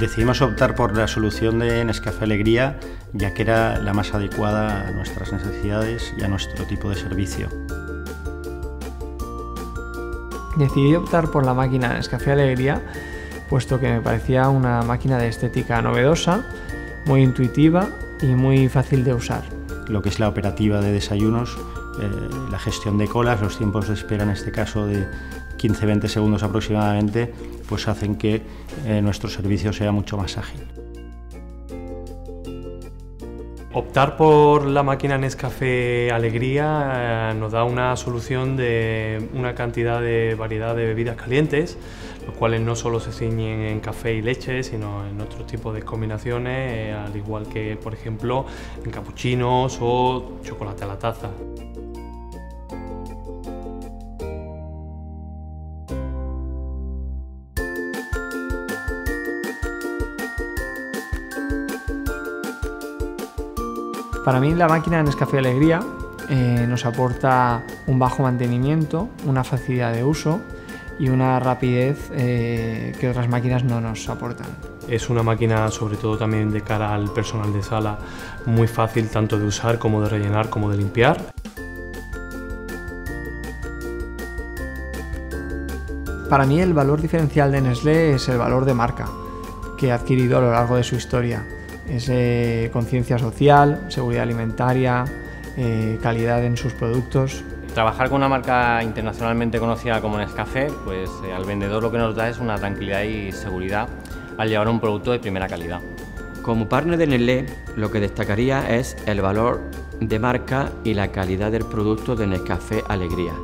Decidimos optar por la solución de Nescafé Alegría, ya que era la más adecuada a nuestras necesidades y a nuestro tipo de servicio. Decidí optar por la máquina Nescafé Alegría puesto que me parecía una máquina de estética novedosa, muy intuitiva y muy fácil de usar. Lo que es la operativa de desayunos, eh, la gestión de colas, los tiempos de espera en este caso de 15-20 segundos aproximadamente, pues hacen que eh, nuestro servicio sea mucho más ágil. Optar por la máquina Nescafé Alegría eh, nos da una solución de una cantidad de variedad de bebidas calientes, los cuales no solo se ciñen en café y leche, sino en otros tipos de combinaciones, eh, al igual que por ejemplo en capuchinos o chocolate a la taza. Para mí la máquina Nescafé Alegría eh, nos aporta un bajo mantenimiento, una facilidad de uso y una rapidez eh, que otras máquinas no nos aportan. Es una máquina sobre todo también de cara al personal de sala muy fácil tanto de usar como de rellenar como de limpiar. Para mí el valor diferencial de Nestlé es el valor de marca que ha adquirido a lo largo de su historia es eh, conciencia social, seguridad alimentaria, eh, calidad en sus productos. Trabajar con una marca internacionalmente conocida como Nescafé, pues eh, al vendedor lo que nos da es una tranquilidad y seguridad al llevar un producto de primera calidad. Como partner de Nestlé, lo que destacaría es el valor de marca y la calidad del producto de Nescafé Alegría.